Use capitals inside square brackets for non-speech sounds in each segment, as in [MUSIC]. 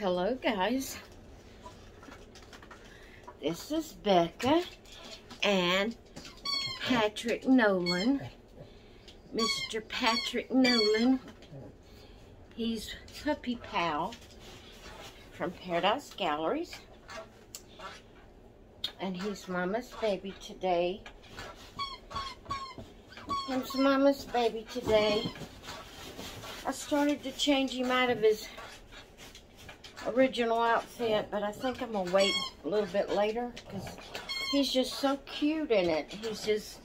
Hello, guys. This is Becca and Patrick Nolan. Mr. Patrick Nolan. He's Puppy Pal from Paradise Galleries. And he's Mama's baby today. He's Mama's baby today. I started to change him out of his original outfit, but I think I'm gonna wait a little bit later because he's just so cute in it. He's just,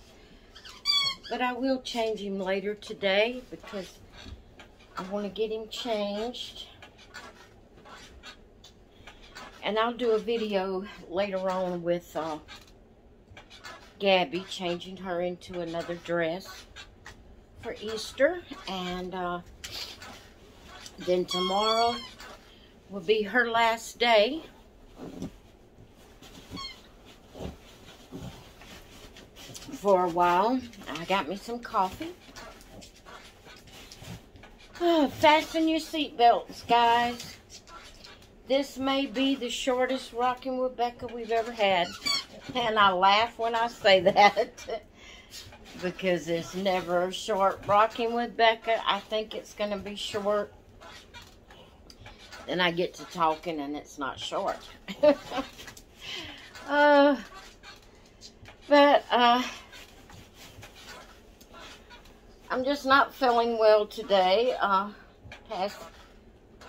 but I will change him later today because I want to get him changed. And I'll do a video later on with uh, Gabby, changing her into another dress for Easter. And uh, then tomorrow will be her last day. For a while, I got me some coffee. Oh, fasten your seatbelts, guys. This may be the shortest Rocking with Becca we've ever had. And I laugh when I say [LAUGHS] that. because it's never a short Rocking with Becca. I think it's going to be short then I get to talking and it's not short. [LAUGHS] uh, but uh, I'm just not feeling well today. Uh, past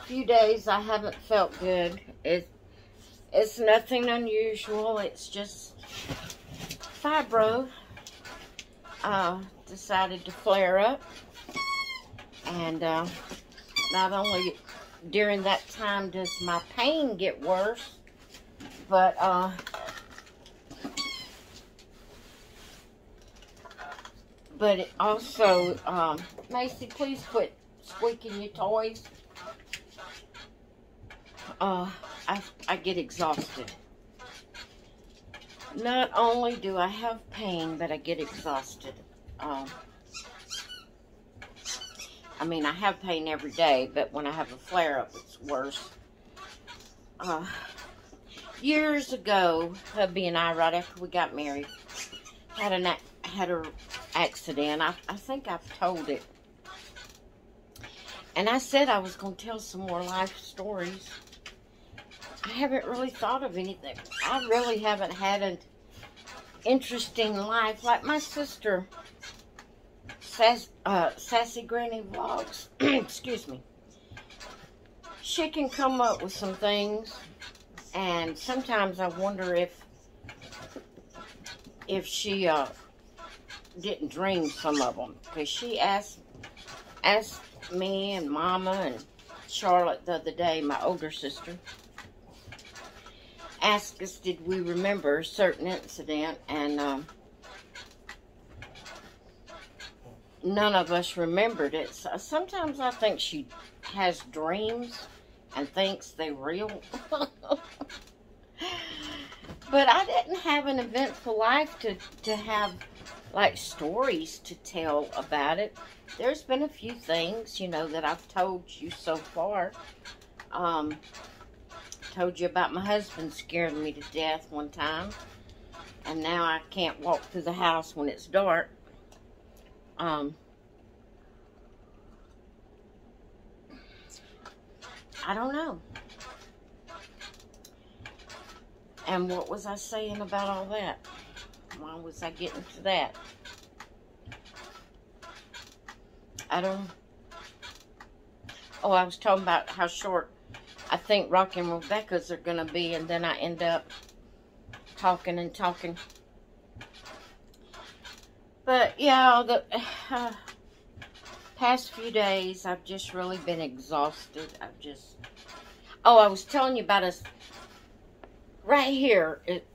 few days I haven't felt good. It, it's nothing unusual. It's just fibro uh, decided to flare up. And uh, not only during that time does my pain get worse. But, uh, but it also, um, Macy, please quit squeaking your toys. Uh, I, I get exhausted. Not only do I have pain, but I get exhausted. Um, I mean, I have pain every day, but when I have a flare-up, it's worse. Uh, years ago, hubby and I, right after we got married, had an had a accident. I, I think I've told it. And I said I was going to tell some more life stories. I haven't really thought of anything. I really haven't had an interesting life like my sister Sass, uh, Sassy Granny Vlogs, [CLEARS THROAT] excuse me, she can come up with some things, and sometimes I wonder if, if she, uh, didn't dream some of them, because she asked, asked me and Mama and Charlotte the other day, my older sister, asked us did we remember a certain incident, and, um, none of us remembered it. So sometimes I think she has dreams and thinks they're real. [LAUGHS] but I didn't have an eventful life to, to have like stories to tell about it. There's been a few things, you know, that I've told you so far. Um, told you about my husband scaring me to death one time. And now I can't walk through the house when it's dark. Um, I don't know. And what was I saying about all that? Why was I getting to that? I don't... Oh, I was talking about how short I think Rocking with Becca's are going to be, and then I end up talking and talking. But yeah, the uh, [SIGHS] past few days, I've just really been exhausted. I've just, oh, I was telling you about us right here it,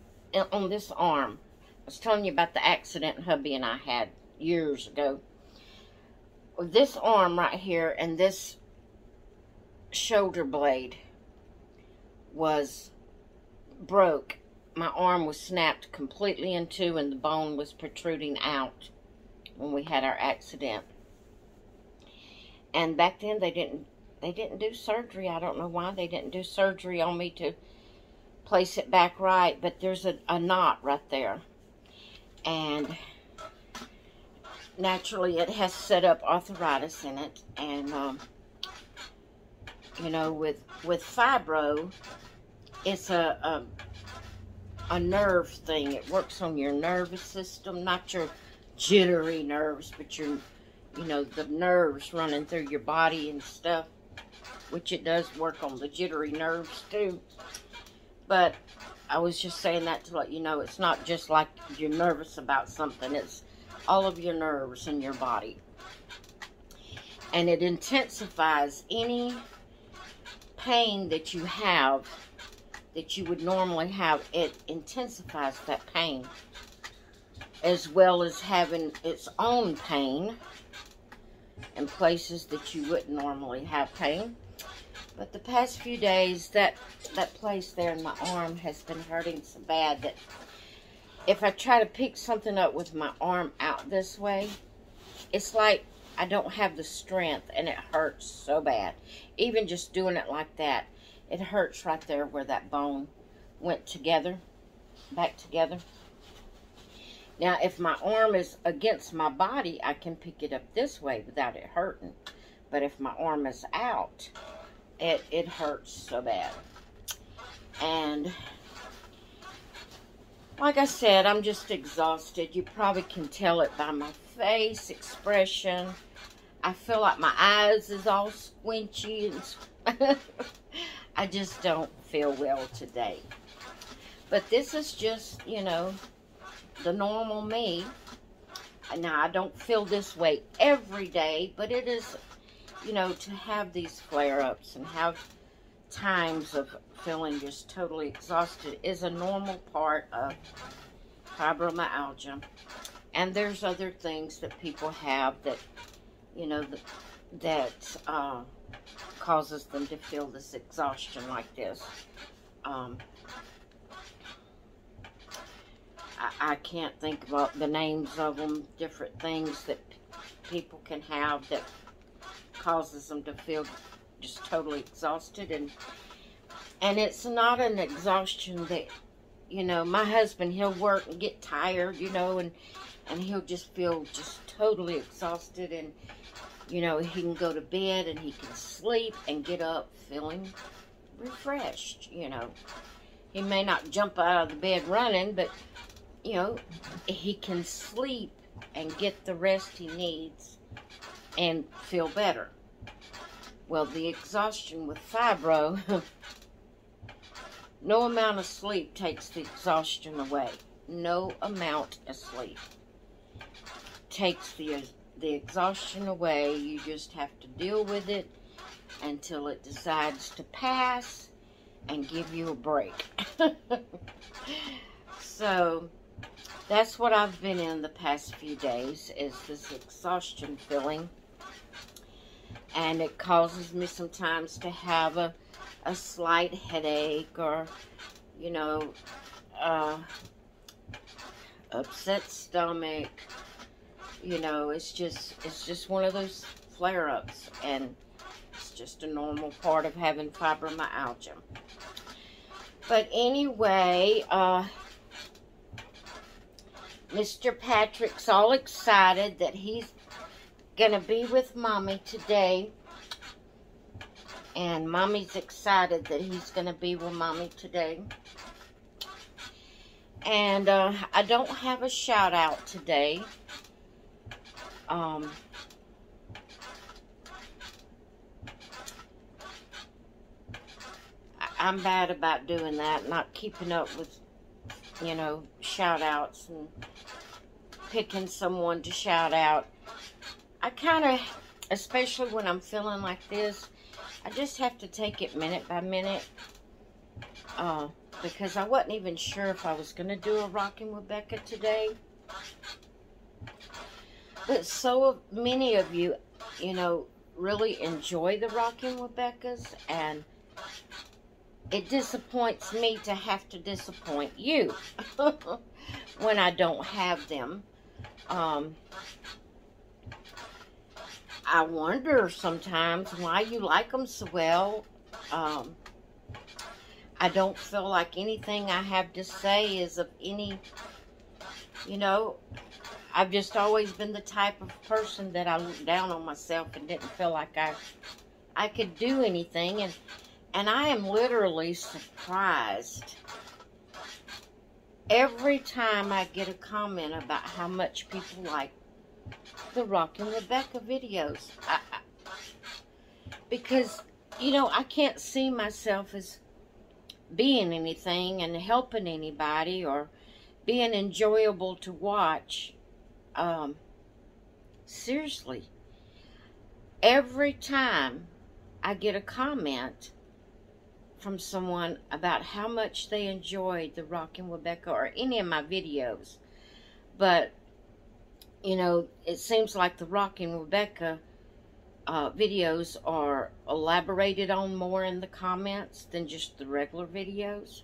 on this arm. I was telling you about the accident hubby and I had years ago. This arm right here and this shoulder blade was broke my arm was snapped completely in two and the bone was protruding out when we had our accident. And back then they didn't they didn't do surgery. I don't know why they didn't do surgery on me to place it back right, but there's a, a knot right there. And naturally it has set up arthritis in it. And, um, you know, with, with fibro, it's a, a, a nerve thing. It works on your nervous system, not your jittery nerves, but your, you know, the nerves running through your body and stuff, which it does work on the jittery nerves too. But I was just saying that to let you know it's not just like you're nervous about something, it's all of your nerves in your body. And it intensifies any pain that you have that you would normally have. It intensifies that pain as well as having its own pain in places that you wouldn't normally have pain. But the past few days, that, that place there in my arm has been hurting so bad that if I try to pick something up with my arm out this way, it's like I don't have the strength and it hurts so bad. Even just doing it like that, it hurts right there where that bone went together, back together. Now, if my arm is against my body, I can pick it up this way without it hurting. But if my arm is out, it, it hurts so bad. And like I said, I'm just exhausted. You probably can tell it by my face expression. I feel like my eyes is all squinchy and [LAUGHS] I just don't feel well today. But this is just, you know, the normal me. Now, I don't feel this way every day, but it is, you know, to have these flare-ups and have times of feeling just totally exhausted is a normal part of fibromyalgia. And there's other things that people have that, you know, that, uh, causes them to feel this exhaustion like this. Um, I, I can't think about the names of them, different things that people can have that causes them to feel just totally exhausted and and it's not an exhaustion that you know my husband he'll work and get tired you know and and he'll just feel just totally exhausted and you know he can go to bed and he can sleep and get up feeling refreshed you know he may not jump out of the bed running but you know, he can sleep and get the rest he needs and feel better. Well, the exhaustion with fibro, [LAUGHS] no amount of sleep takes the exhaustion away. No amount of sleep takes the, the exhaustion away. You just have to deal with it until it decides to pass and give you a break. [LAUGHS] so, that's what I've been in the past few days is this exhaustion feeling. And it causes me sometimes to have a, a slight headache or, you know, uh, upset stomach. You know, it's just, it's just one of those flare-ups. And it's just a normal part of having fibromyalgia. But anyway, uh, Mr. Patrick's all excited that he's going to be with Mommy today. And Mommy's excited that he's going to be with Mommy today. And uh, I don't have a shout out today. Um, I'm bad about doing that, not keeping up with, you know, shout outs and picking someone to shout out. I kind of, especially when I'm feeling like this, I just have to take it minute by minute. Uh, because I wasn't even sure if I was going to do a Rocking with Becca today. But so many of you, you know, really enjoy the Rocking with Becca's. And it disappoints me to have to disappoint you [LAUGHS] when I don't have them. Um, I wonder sometimes why you like them so well. Um, I don't feel like anything I have to say is of any, you know, I've just always been the type of person that I looked down on myself and didn't feel like I, I could do anything. And, and I am literally surprised every time I get a comment about how much people like the Rocking with Becca videos. I, I, because, you know, I can't see myself as being anything and helping anybody or being enjoyable to watch. Um, seriously. Every time I get a comment from someone about how much they enjoyed the Rocking with Becca or any of my videos, but you know, it seems like the Rocking with Becca uh, videos are elaborated on more in the comments than just the regular videos.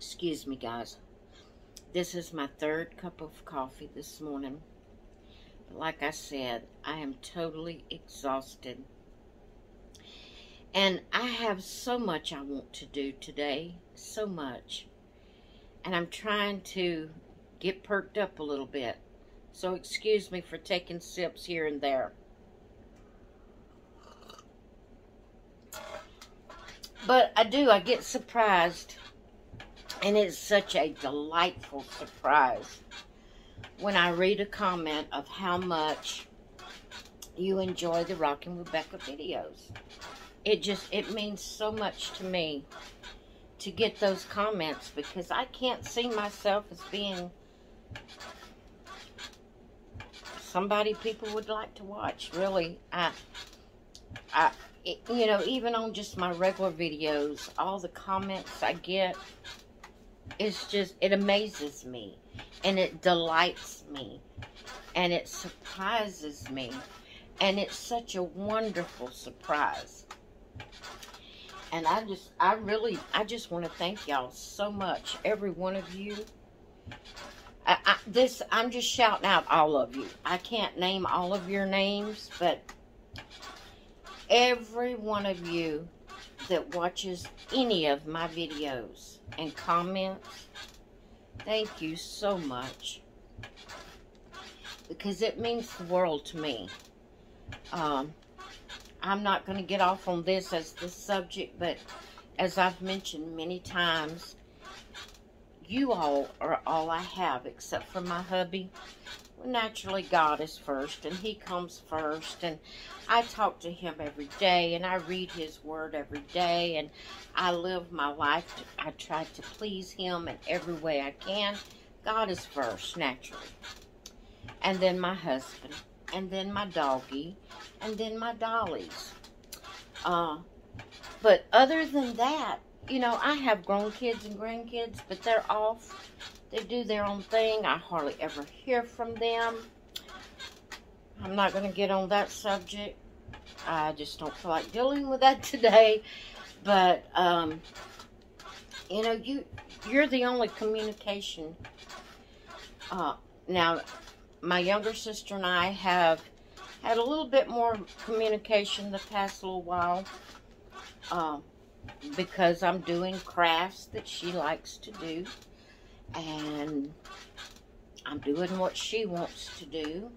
Excuse me, guys. This is my third cup of coffee this morning. Like I said, I am totally exhausted. And I have so much I want to do today. So much and I'm trying to get perked up a little bit. So excuse me for taking sips here and there. But I do, I get surprised. And it's such a delightful surprise when I read a comment of how much you enjoy the Rockin' Rebecca videos. It just, it means so much to me to get those comments because I can't see myself as being somebody people would like to watch. Really, I, I, it, you know, even on just my regular videos, all the comments I get, it's just, it amazes me and it delights me and it surprises me and it's such a wonderful surprise. And I just, I really, I just want to thank y'all so much. Every one of you. I, I, this, I'm just shouting out all of you. I can't name all of your names, but every one of you that watches any of my videos and comments, thank you so much. Because it means the world to me. Um, I'm not going to get off on this as the subject, but as I've mentioned many times, you all are all I have except for my hubby. Naturally, God is first, and He comes first, and I talk to Him every day, and I read His Word every day, and I live my life. To, I try to please Him in every way I can. God is first, naturally. And then my husband and then my doggy, and then my dollies. Uh, but other than that, you know, I have grown kids and grandkids, but they're off. They do their own thing. I hardly ever hear from them. I'm not going to get on that subject. I just don't feel like dealing with that [LAUGHS] today. But, um, you know, you, you're the only communication. Uh, now, my younger sister and I have had a little bit more communication the past little while um, because I'm doing crafts that she likes to do and I'm doing what she wants to do.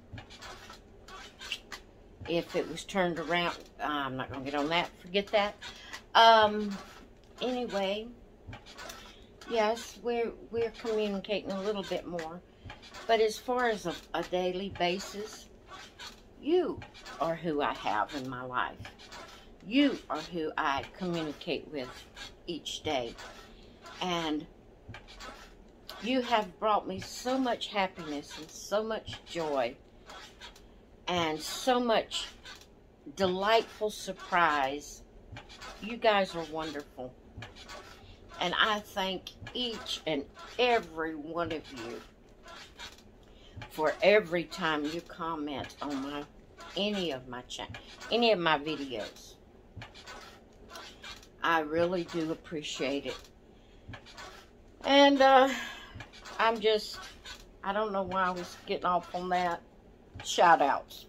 If it was turned around, I'm not going to get on that. Forget that. Um, anyway, yes, we're, we're communicating a little bit more. But as far as a, a daily basis, you are who I have in my life. You are who I communicate with each day. And you have brought me so much happiness and so much joy and so much delightful surprise. You guys are wonderful. And I thank each and every one of you for every time you comment on my any of my any of my videos. I really do appreciate it. And uh, I'm just I don't know why I was getting off on that. Shout outs.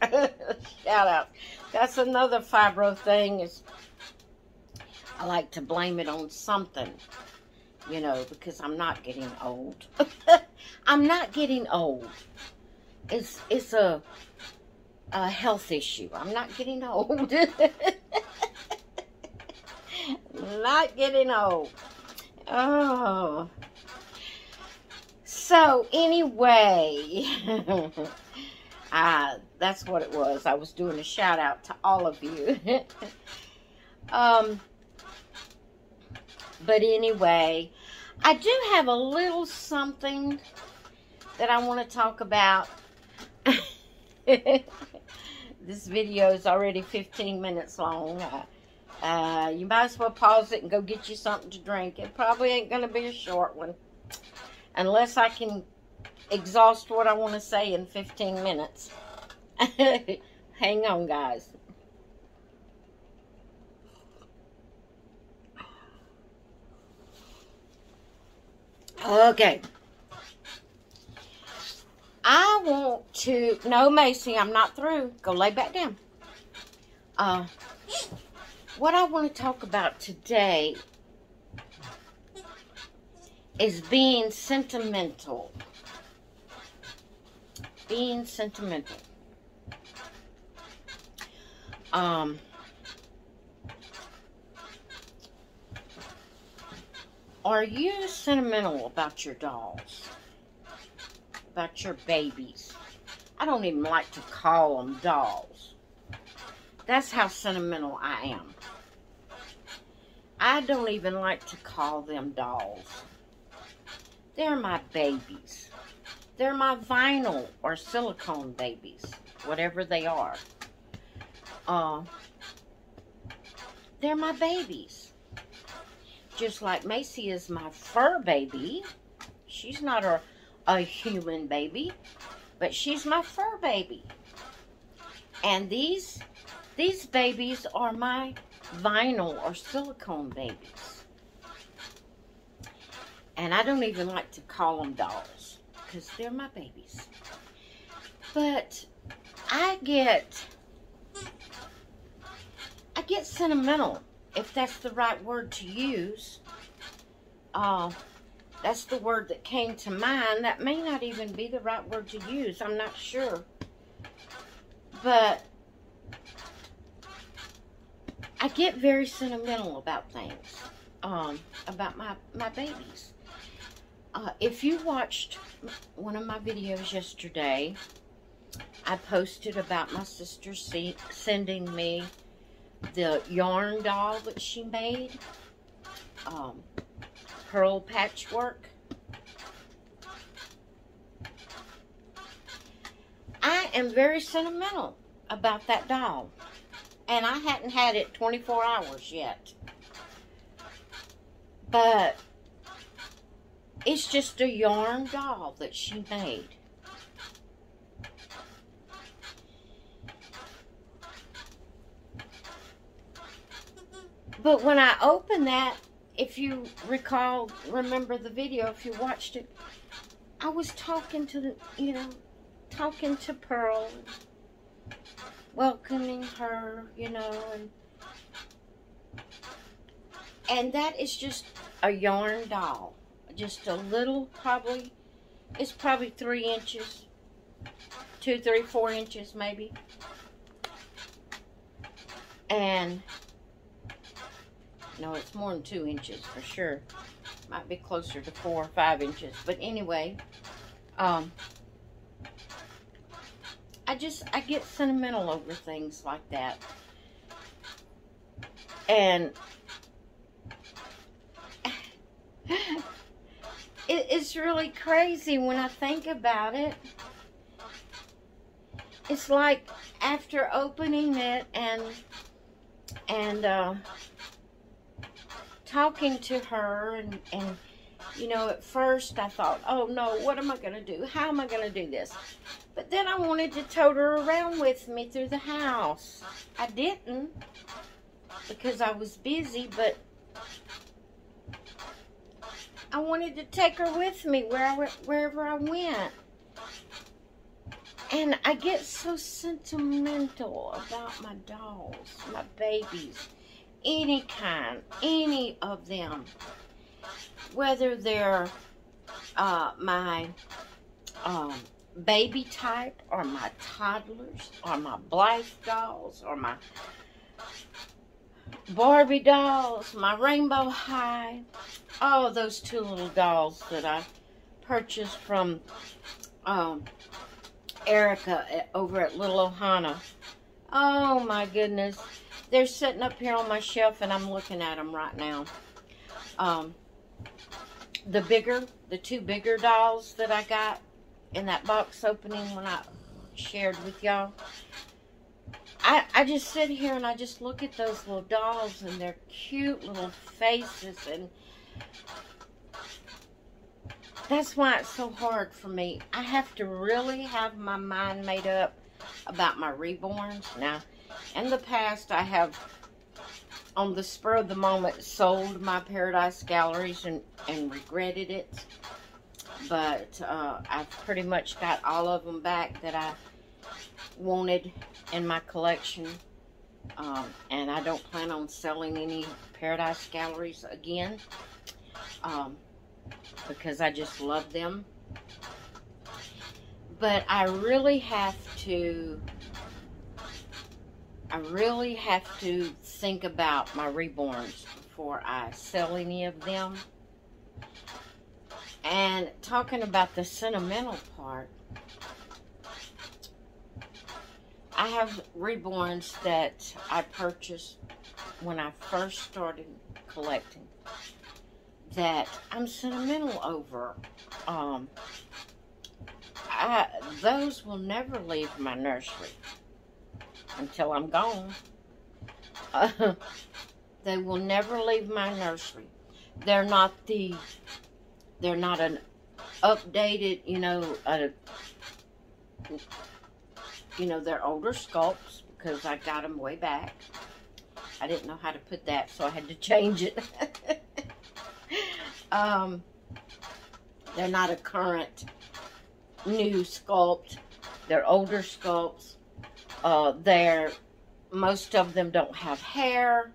[LAUGHS] Shout out. That's another fibro thing is I like to blame it on something, you know, because I'm not getting old. [LAUGHS] I'm not getting old. It's it's a a health issue. I'm not getting old. [LAUGHS] not getting old. Oh. So anyway, [LAUGHS] uh, that's what it was. I was doing a shout out to all of you. [LAUGHS] um, but anyway, I do have a little something that I want to talk about. [LAUGHS] this video is already 15 minutes long. Uh, uh, you might as well pause it and go get you something to drink. It probably ain't going to be a short one. Unless I can exhaust what I want to say in 15 minutes. [LAUGHS] Hang on, guys. Okay. I want to... No, Macy, I'm not through. Go lay back down. Uh, what I want to talk about today is being sentimental. Being sentimental. Um, are you sentimental about your dolls? About your babies? I don't even like to call them dolls. That's how sentimental I am. I don't even like to call them dolls. They're my babies. They're my vinyl or silicone babies, whatever they are. Uh, they're my babies. Just like Macy is my fur baby. She's not a, a human baby, but she's my fur baby. And these, these babies are my vinyl or silicone babies. And I don't even like to call them dolls because they're my babies. But I get, I get sentimental, if that's the right word to use. Uh, that's the word that came to mind. That may not even be the right word to use. I'm not sure. But I get very sentimental about things, um, about my, my babies. Uh, if you watched one of my videos yesterday, I posted about my sister sending me the yarn doll that she made, um, pearl patchwork. I am very sentimental about that doll. And I hadn't had it 24 hours yet. But it's just a yarn doll that she made. But when I opened that, if you recall, remember the video, if you watched it, I was talking to, the, you know, talking to Pearl welcoming her, you know, and and that is just a yarn doll. Just a little, probably, it's probably three inches, two, three, four inches maybe. And, no, it's more than two inches for sure. Might be closer to four or five inches. But anyway, um, I just, I get sentimental over things like that. And [LAUGHS] it, it's really crazy when I think about it. It's like after opening it and and uh, talking to her and, and you know, at first I thought, oh no, what am I going to do? How am I going to do this? But then I wanted to tote her around with me through the house. I didn't because I was busy, but I wanted to take her with me where I, wherever I went. And I get so sentimental about my dolls, my babies, any kind, any of them. Whether they're uh, my um, baby type, or my toddlers, or my Blythe dolls, or my Barbie dolls, my Rainbow High, all those two little dolls that I purchased from um, Erica over at Little Ohana. Oh my goodness. They're sitting up here on my shelf and I'm looking at them right now. Um, the bigger, the two bigger dolls that I got in that box opening when I shared with y'all. I, I just sit here and I just look at those little dolls and their cute little faces and that's why it's so hard for me. I have to really have my mind made up about my reborns. Now, in the past, I have, on the spur of the moment, sold my Paradise Galleries and, and regretted it. But uh, I've pretty much got all of them back that I wanted in my collection. Um, and I don't plan on selling any Paradise Galleries again. Um, because I just love them. But I really have to, I really have to think about my reborns before I sell any of them. And talking about the sentimental part, I have reborns that I purchased when I first started collecting that I'm sentimental over. Um, I, those will never leave my nursery until I'm gone. Uh, [LAUGHS] they will never leave my nursery. They're not the, they're not an updated, you know, a, you know, they're older sculpts because I got them way back. I didn't know how to put that, so I had to change it. [LAUGHS] Um, they're not a current new sculpt. They're older sculpts. Uh, they're most of them don't have hair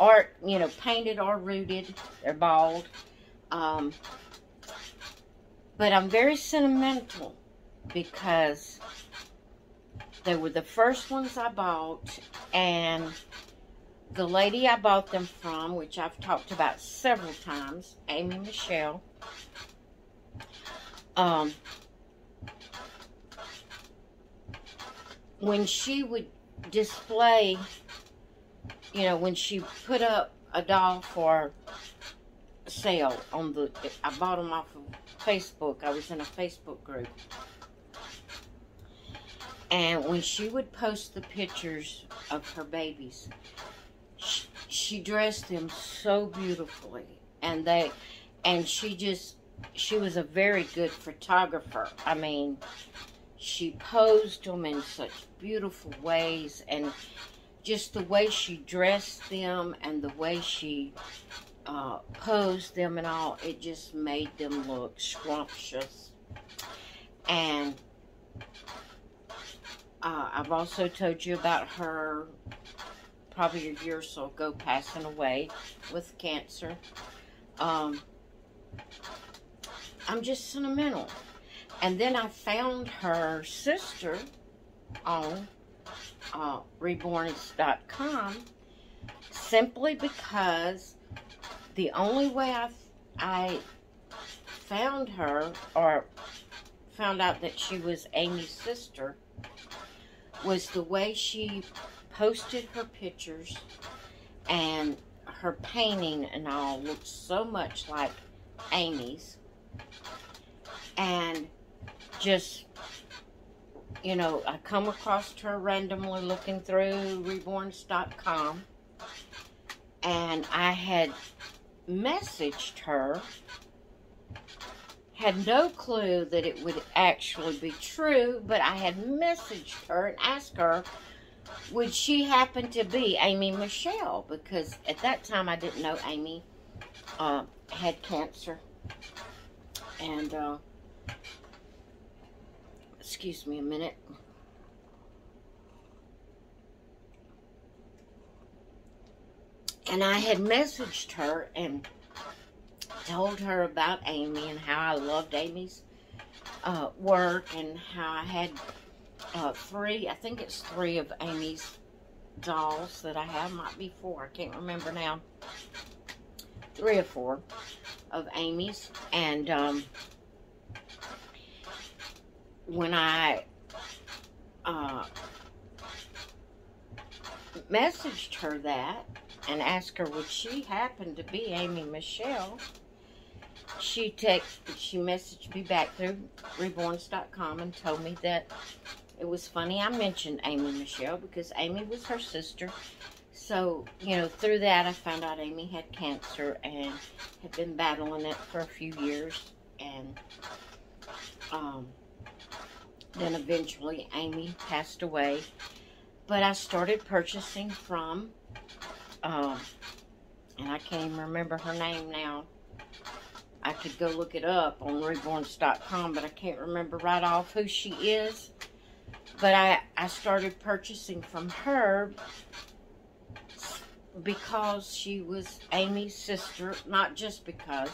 or you know painted or rooted. They're bald. Um, but I'm very sentimental because they were the first ones I bought and the lady I bought them from, which I've talked about several times, Amy Michelle, um, when she would display, you know, when she put up a doll for sale on the, I bought them off of Facebook. I was in a Facebook group. And when she would post the pictures of her babies, she dressed them so beautifully. And they and she just she was a very good photographer. I mean she posed them in such beautiful ways. And just the way she dressed them and the way she uh, posed them and all it just made them look scrumptious. And uh, I've also told you about her probably a year or so ago passing away with cancer. Um, I'm just sentimental. And then I found her sister on uh, reborns.com simply because the only way I, I found her or found out that she was Amy's sister was the way she posted her pictures and her painting and all looked so much like Amy's. And just, you know, I come across her randomly looking through reborns.com and I had messaged her had no clue that it would actually be true, but I had messaged her and asked her would she happen to be Amy Michelle? Because at that time I didn't know Amy uh, had cancer And, uh, excuse me a minute. And I had messaged her and told her about Amy and how I loved Amy's uh, work and how I had uh, three, I think it's three of Amy's dolls that I have. Might be four, I can't remember now. Three or four of Amy's. And um, when I uh, messaged her that and asked her would she happen to be Amy Michelle, she texted, she messaged me back through reborns.com and told me that it was funny I mentioned Amy Michelle because Amy was her sister. So, you know, through that I found out Amy had cancer and had been battling it for a few years. And um, then eventually Amy passed away. But I started purchasing from, um, and I can't even remember her name now. Go look it up on reborns.com, but I can't remember right off who she is. But I, I started purchasing from her because she was Amy's sister, not just because,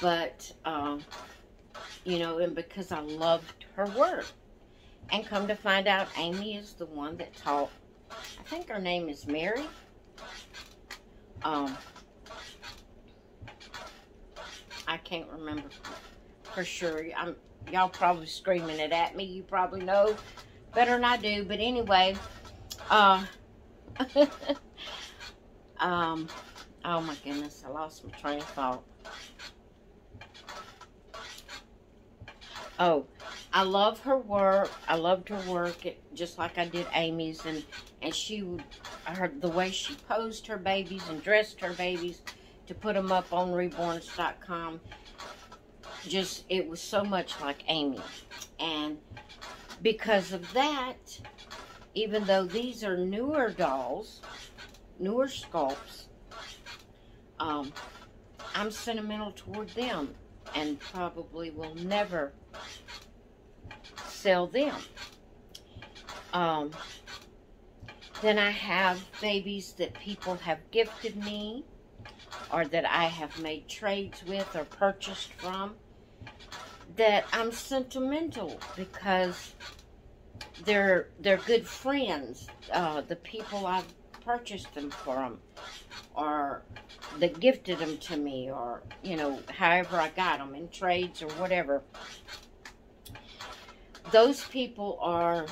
but, um, you know, and because I loved her work. And come to find out, Amy is the one that taught, I think her name is Mary. Um, I can't remember for sure. I'm y'all probably screaming it at me. You probably know better than I do. But anyway, uh, [LAUGHS] um, oh my goodness, I lost my train of thought. Oh, I love her work. I loved her work, just like I did Amy's, and and she her the way she posed her babies and dressed her babies to put them up on reborns.com. Just, it was so much like Amy. And because of that, even though these are newer dolls, newer sculpts, um, I'm sentimental toward them and probably will never sell them. Um, then I have babies that people have gifted me or that I have made trades with or purchased from that I'm sentimental because they're they're good friends. Uh, the people I've purchased them from, or that gifted them to me, or you know, however I got them in trades or whatever. Those people are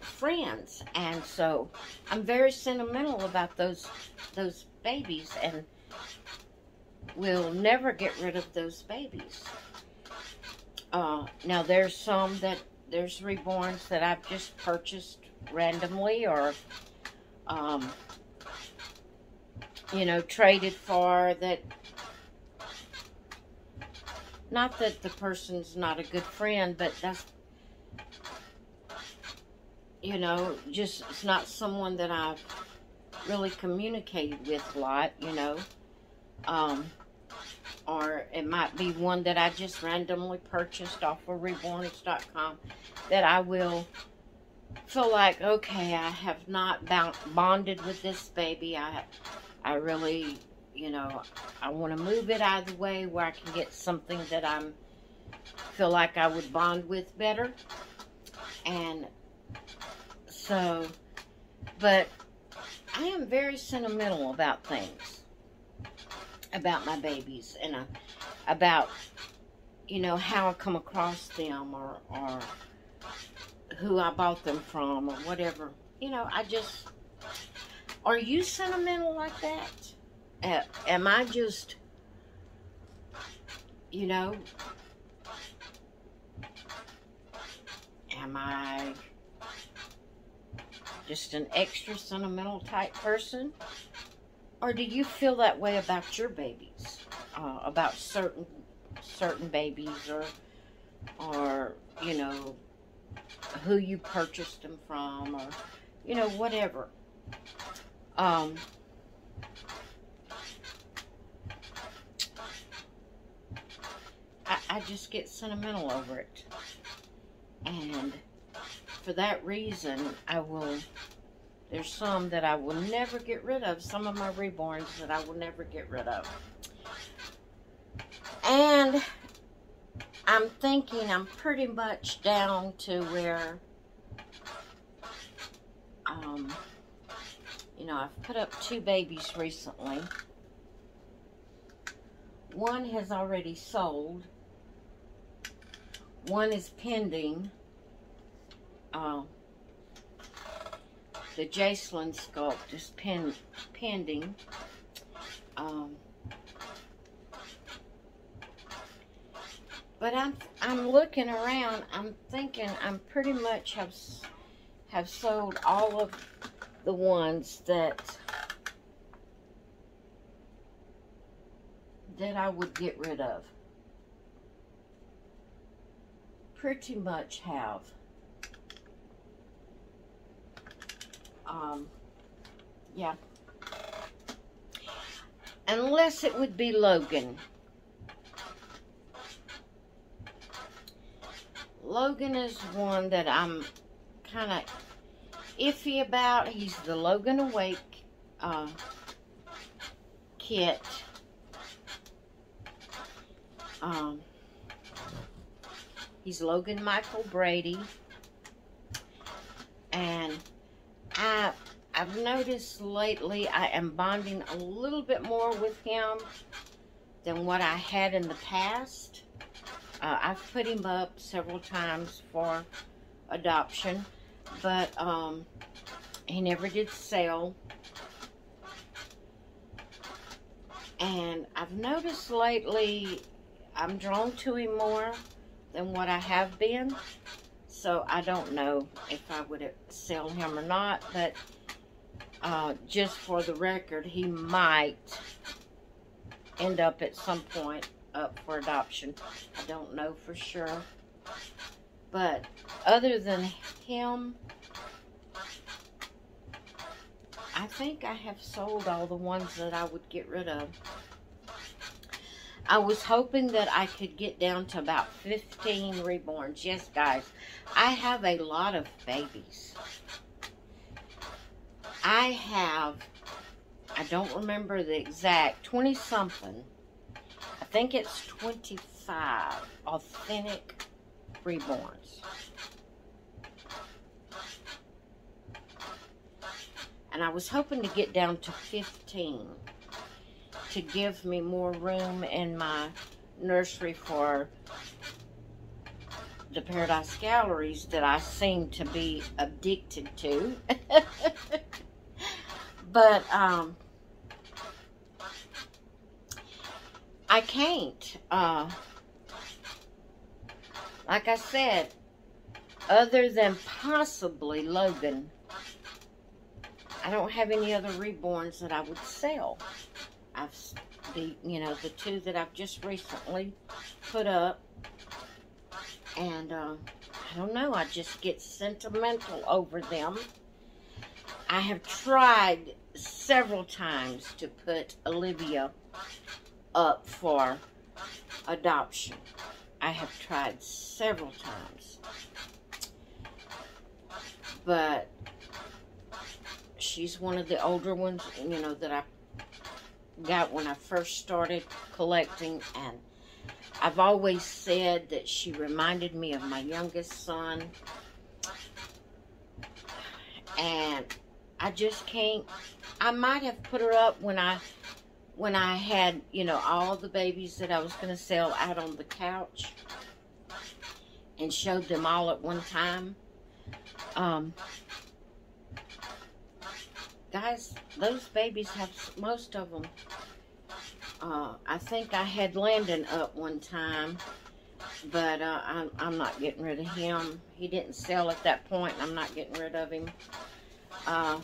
friends, and so I'm very sentimental about those those babies and will never get rid of those babies. Uh, now, there's some that, there's reborns that I've just purchased randomly or, um, you know, traded for that, not that the person's not a good friend, but that's, you know, just, it's not someone that I've really communicated with a lot, you know. Um, or it might be one that I just randomly purchased off of reborns.com that I will feel like, okay, I have not bonded with this baby. I, I really, you know, I want to move it out of the way where I can get something that I'm feel like I would bond with better. And so, but I am very sentimental about things about my babies and uh, about, you know, how I come across them or, or who I bought them from or whatever. You know, I just, are you sentimental like that? Uh, am I just, you know, am I just an extra sentimental type person? Or do you feel that way about your babies? Uh, about certain certain babies or or you know who you purchased them from or you know whatever um I just get sentimental over it. And for that reason, I will, there's some that I will never get rid of. Some of my reborns that I will never get rid of. And I'm thinking I'm pretty much down to where, um, you know, I've put up two babies recently. One has already sold. One is pending. Uh, the Jacelyn sculpt is pen, pending. Um, but I'm I'm looking around. I'm thinking I'm pretty much have have sold all of the ones that that I would get rid of. Pretty much have. Um, yeah. Unless it would be Logan. Logan is one that I'm kind of iffy about. He's the Logan Awake uh, kit. Um, he's Logan Michael Brady. And I, I've noticed lately I am bonding a little bit more with him than what I had in the past. Uh, I've put him up several times for adoption, but um, he never did sell. And I've noticed lately I'm drawn to him more than what I have been. So I don't know if I would sell him or not, but uh, just for the record, he might end up at some point up for adoption. I don't know for sure. But other than him, I think I have sold all the ones that I would get rid of. I was hoping that I could get down to about 15 reborns. Yes, guys, I have a lot of babies. I have, I don't remember the exact, 20-something I think it's 25 authentic reborns. And I was hoping to get down to 15 to give me more room in my nursery for the Paradise Galleries that I seem to be addicted to. [LAUGHS] but, um, I can't. Uh, like I said, other than possibly Logan, I don't have any other reborns that I would sell. I've the you know the two that I've just recently put up, and uh, I don't know. I just get sentimental over them. I have tried several times to put Olivia up for adoption. I have tried several times. But she's one of the older ones, you know, that I got when I first started collecting. And I've always said that she reminded me of my youngest son. And I just can't, I might have put her up when I when I had, you know, all the babies that I was going to sell out on the couch and showed them all at one time. Um, guys, those babies have, most of them, uh, I think I had Landon up one time, but uh, I'm, I'm not getting rid of him. He didn't sell at that point, and I'm not getting rid of him. Uh,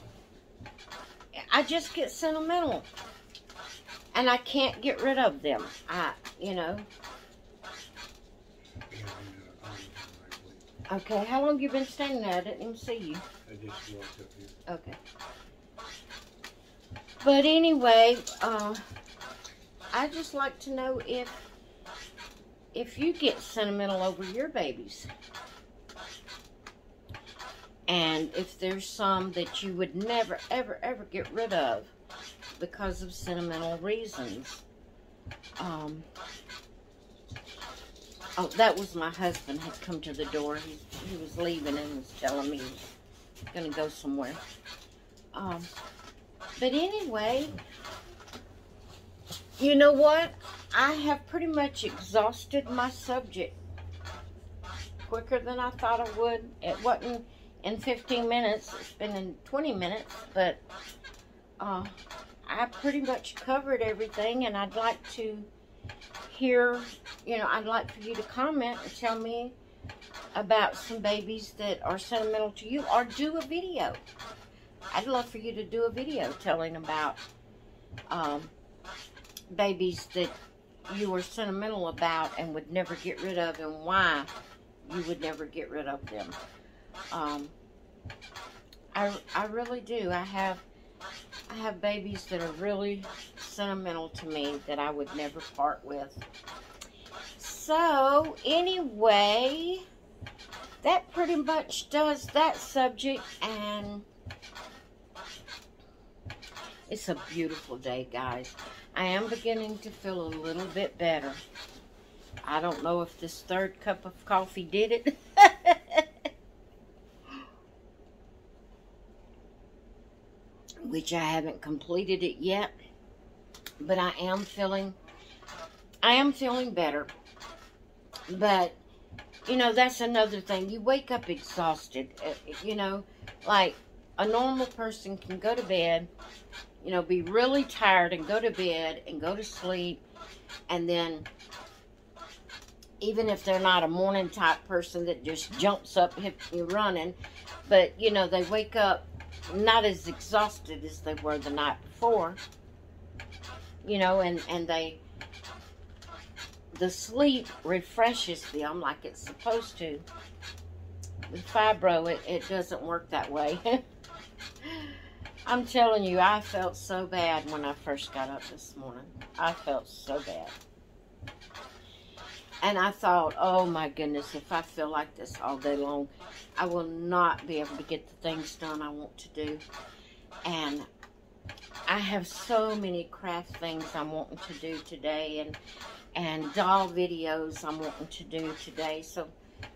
I just get sentimental and I can't get rid of them. I, you know. Okay, how long you been standing there? I didn't even see you. I just walked up here. Okay. But anyway, uh, I just like to know if if you get sentimental over your babies, and if there's some that you would never, ever, ever get rid of because of sentimental reasons. Um, oh, that was my husband had come to the door. He, he was leaving and was telling me he was going to go somewhere. Um, but anyway, you know what? I have pretty much exhausted my subject quicker than I thought I would. It wasn't in 15 minutes. It's been in 20 minutes, but uh, I pretty much covered everything, and I'd like to hear, you know, I'd like for you to comment and tell me about some babies that are sentimental to you, or do a video. I'd love for you to do a video telling about um, babies that you were sentimental about and would never get rid of and why you would never get rid of them. Um, I, I really do. I have I have babies that are really sentimental to me that I would never part with. So, anyway, that pretty much does that subject and it's a beautiful day, guys. I am beginning to feel a little bit better. I don't know if this third cup of coffee did it. [LAUGHS] Which I haven't completed it yet. But I am feeling, I am feeling better. But, you know, that's another thing. You wake up exhausted. Uh, you know, like a normal person can go to bed you know, be really tired and go to bed and go to sleep. And then, even if they're not a morning type person that just jumps up, hit you running, but, you know, they wake up not as exhausted as they were the night before. You know, and, and they, the sleep refreshes them like it's supposed to. With fibro, it, it doesn't work that way. [LAUGHS] I'm telling you, I felt so bad when I first got up this morning. I felt so bad. And I thought, oh my goodness, if I feel like this all day long, I will not be able to get the things done I want to do. And I have so many craft things I'm wanting to do today and and doll videos I'm wanting to do today. So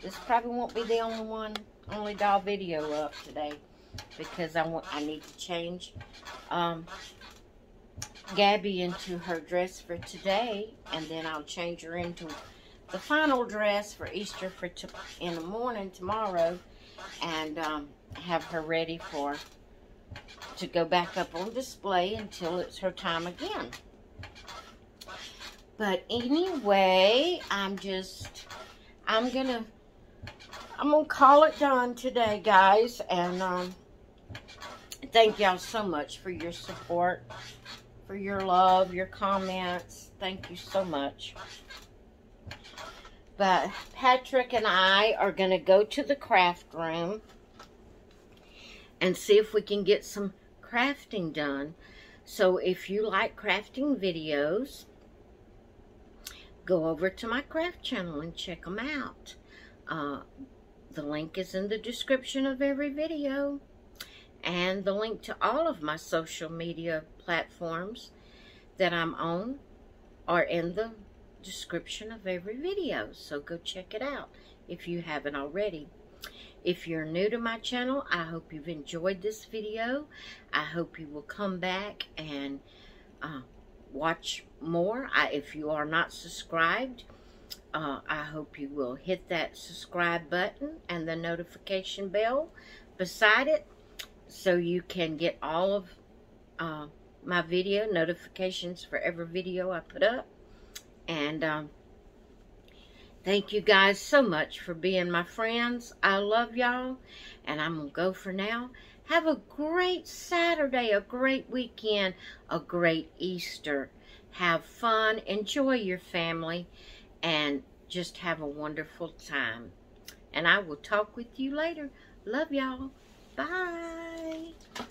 this probably won't be the only one, only doll video up today because I want I need to change um, Gabby into her dress for today, and then I'll change her into the final dress for Easter for in the morning tomorrow, and um, have her ready for to go back up on display until it's her time again. But anyway, I'm just I'm gonna I'm gonna call it done today, guys, and um, thank y'all so much for your support, for your love, your comments. Thank you so much. But Patrick and I are going to go to the craft room and see if we can get some crafting done. So if you like crafting videos, go over to my craft channel and check them out. Uh, the link is in the description of every video and the link to all of my social media platforms that I'm on are in the description of every video. So go check it out if you haven't already. If you're new to my channel, I hope you've enjoyed this video. I hope you will come back and uh, watch more. I, if you are not subscribed, uh, I hope you will hit that subscribe button and the notification bell beside it so you can get all of uh, my video notifications for every video I put up. And um, thank you guys so much for being my friends. I love y'all. And I'm going to go for now. Have a great Saturday, a great weekend, a great Easter. Have fun, enjoy your family, and just have a wonderful time. And I will talk with you later. Love y'all. Bye.